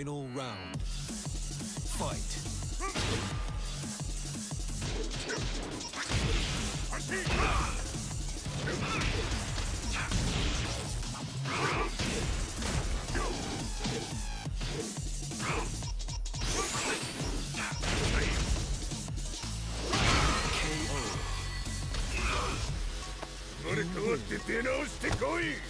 Final round. Fight. KO. 生まれ変わって出直してこい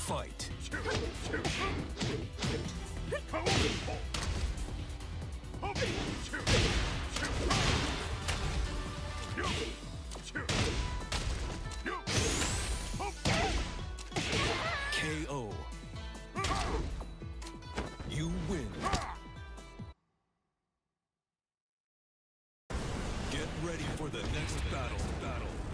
Fight. KO. You win. Get ready for the next battle. Battle.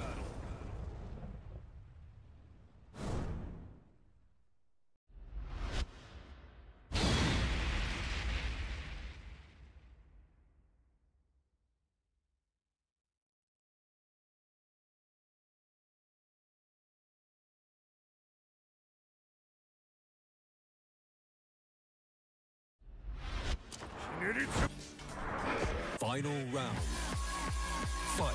Final round. Fight.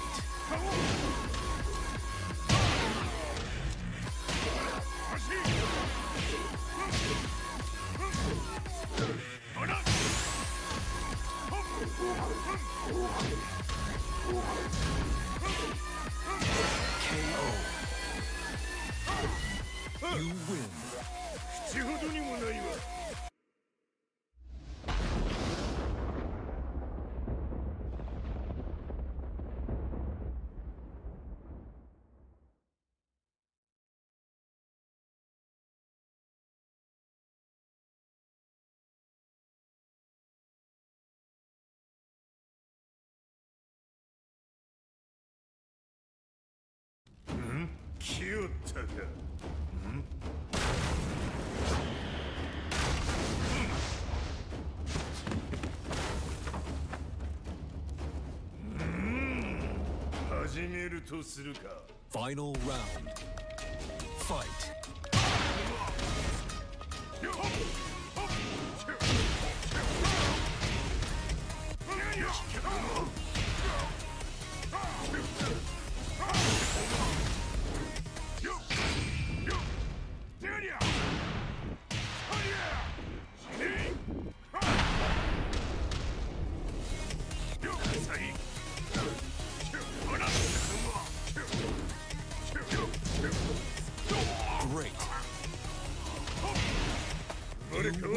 KO. You win. 気をたかファイナルラウンドファイ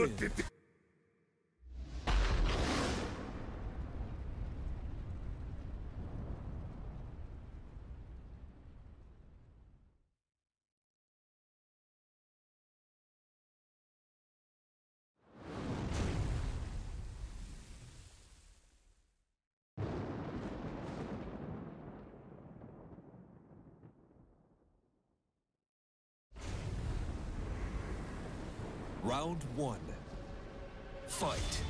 って言って。Round one. Fight.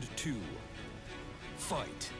Round two. Fight.